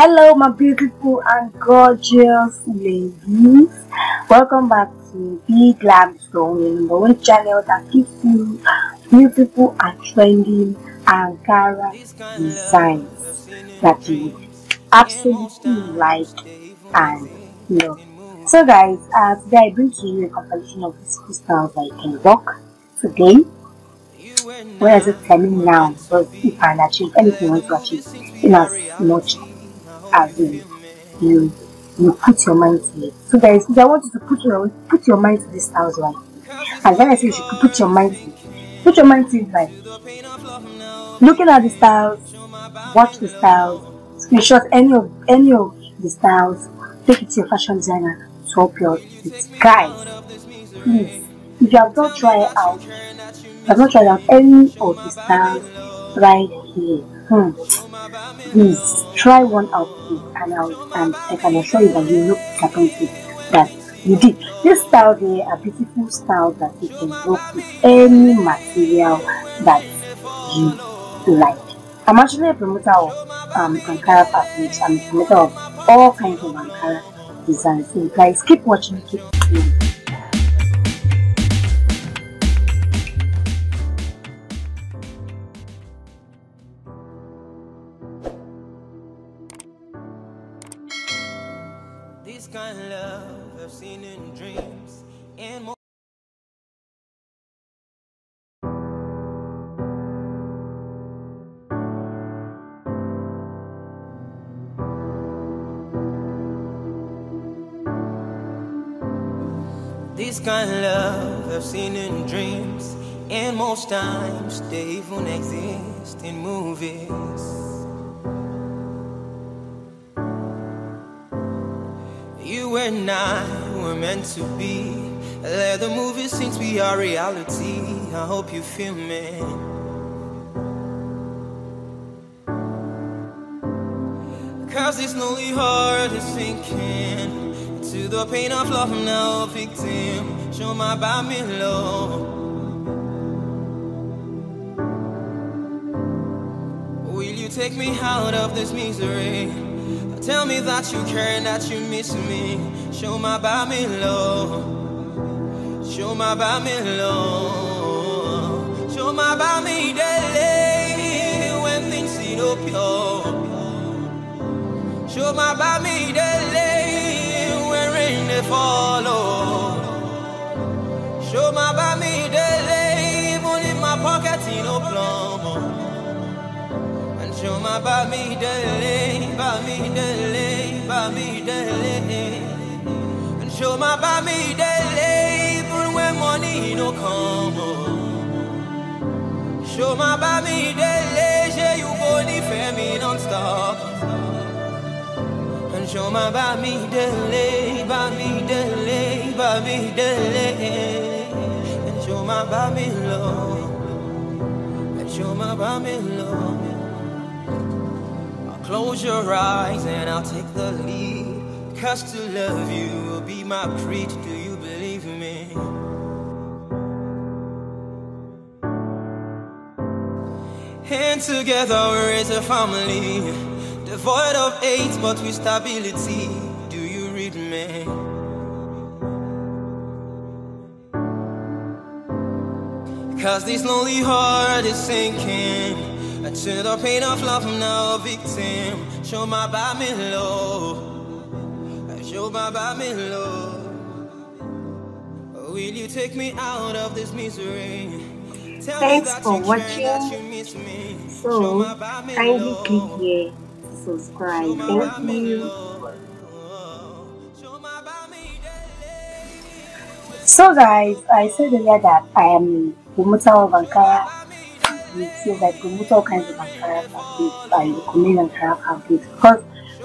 Hello, my beautiful and gorgeous ladies. Welcome back to B-Glam Zone, the number one channel that gives you beautiful and trending Ankara designs that you absolutely like and love. So, guys, uh, today I bring to you a compilation of these styles that you can rock today. Where is it coming now? Because if I achieve anything you want to achieve in as much as in you you put your mind to it. So guys, if I want you to put your put your mind to this right. And then I say you should put your mind to it. Put your mind to it by looking at the styles, watch the styles, screenshot any of any of the styles, take it to your fashion designer to help you out. Guys, please, if you have not tried out, you have not tried out any of the styles right here. Hmm. Please try one out and, I'll, and I can assure you that you look disappointed that you did. This style here are beautiful style that you can work with any material that you like. I'm actually a promoter of um, Ankara fabrics. I'm a promoter of all kinds of Ankara designs. So guys, keep watching, keep. This kind of love I've seen in dreams and more. This kind of love I've seen in dreams, and most times they even exist in movies. And I were meant to be. Let the movie since be our reality. I hope you feel me. Cause this lonely heart is sinking to the pain of love. I'm now a victim. Show my me low. Will you take me out of this misery? Tell me that you care that you miss me. Show my me low. Show my me low. Show my me daily when things seem no pure. Show my me daily when rain they follow. Show my me daily even if my pocket ain't no plumb. And show my me daily, by me daily, me daily. And show my by me daily even when money no come. Show my by me daily, say you go for me non-stop. And show my by me daily, by me daily, by me daily. And show my by me love. And show my by me love. Close your eyes and I'll take the lead. Cause to love you will be my creed. Do you believe me? And together we raise a family. Devoid of hate, but with stability. Do you read me? Cause this lonely heart is sinking. And to the pain of love, I'm now a victim. Show my me low. Show my me low. Will you take me out of this misery? Tell Thanks me for watching. you miss me. So, kindly click here subscribe. Thank you. low. Show my by me daily. So guys, I said earlier that I am promoter of Fabrics. Yes, I promote all kinds of Ankara fabrics. I recommend Ankara fabrics because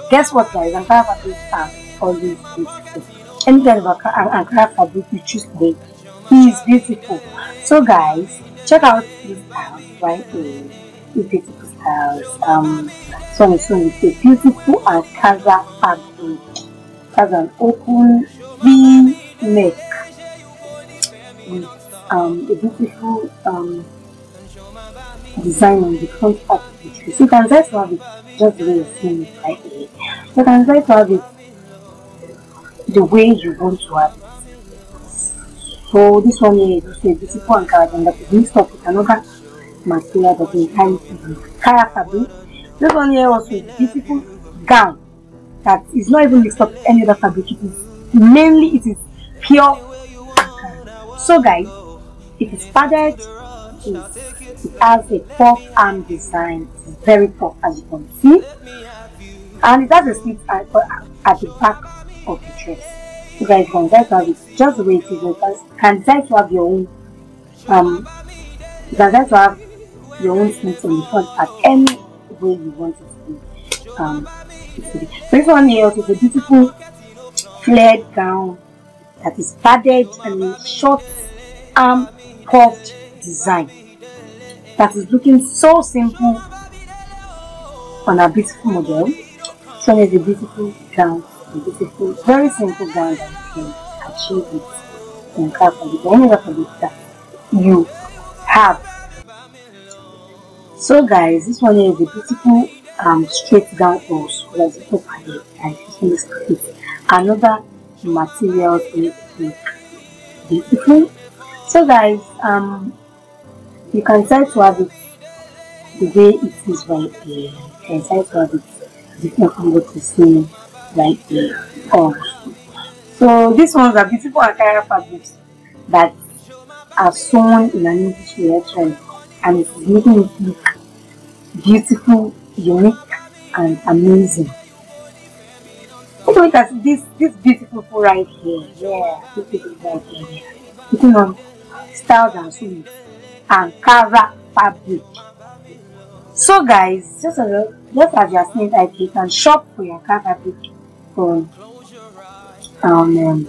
guess what guys, Ankara fabrics are always beautiful. Any kind of Ankara, An- Ankara fabric you choose today is beautiful. So guys, check out these styles right here. These beautiful styles. Um, so and so it's a beautiful Ankara fabric. Has an open V neck with um, a beautiful um, design on the front of it. So you can just have it just the way you're seeing it right here. You can try to have it the way you want to have it. So this one here is a beautiful and that is mixed up with another material that is carry Kaya fabric. This one here also a beautiful gown that is not even mixed up with any other fabric. It is mainly it is pure So guys, it is padded, it, it has a puff arm design, it is very puff as you can see. And it has a slit at, at the back of the dress. You guys can decide to have it just the way it is. You can decide to have your own um you can decide to have your own slits on the front at any way you want it to be. Um this one here is a beautiful flared gown that is padded and short arm puffed design that is looking so simple on a beautiful model. So it's a beautiful gown a beautiful, very simple gown that you can achieve it in any other fabric that you have. So guys, this one is a beautiful um straight gown also that's the top here. Like this one is another material to make beautiful. So guys, um you can try to have it the way it is right here. You can try to have it different from what you see like the oh. So these ones are beautiful Ankara fabrics that are sewn in an English trend and it is making it look beautiful, unique and amazing. Look at this this beautiful right here. Yeah, beautiful right here. Looking on styles and sewing Ankara fabric. So guys, just as, just as you are seeing that you can shop for your Ankara fabric from um, um,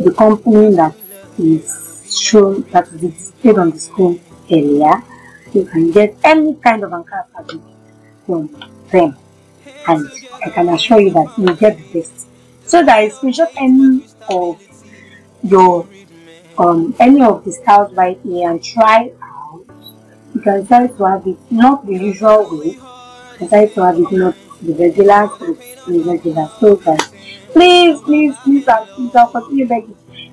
the company that is shown that is displayed on the screen earlier. You can get any kind of Ankara fabric from them, and I can assure you that you get the best. So guys, screenshot any of your um any of the styles right here and try. You can try to have it not the usual way. You can try to have it not the regular, the regular. So guys, please, please, please, and please, I'll.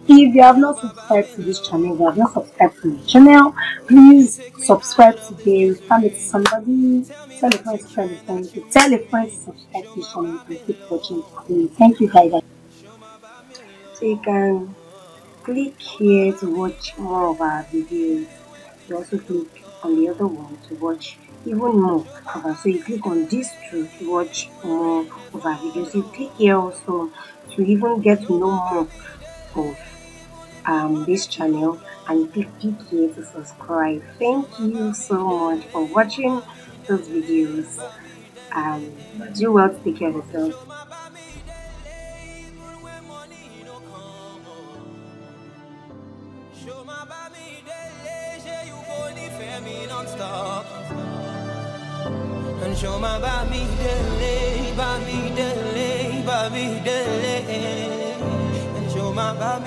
If you have not subscribed to this channel, if you have not subscribed to my channel, please subscribe today. Tell it to somebody. Tell a friend to friend to tell a friend to subscribe to this channel and keep watching. Thank you guys. So you can click here to watch more of our videos. You also click on the other one to watch even more. Our so you click on this two to watch more of our videos. You click here also to even get to know more of um, this channel and click, click here to subscribe. Thank you so much for watching those videos. Um, do well to take care of yourself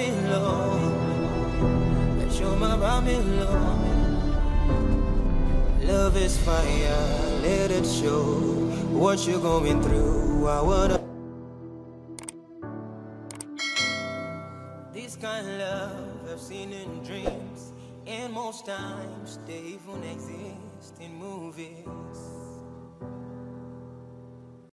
me low. And show my by me low. Love Love is fire, let it show what you're going through. I wanna. This kind of love I've seen in dreams, and most times they even exist in movies.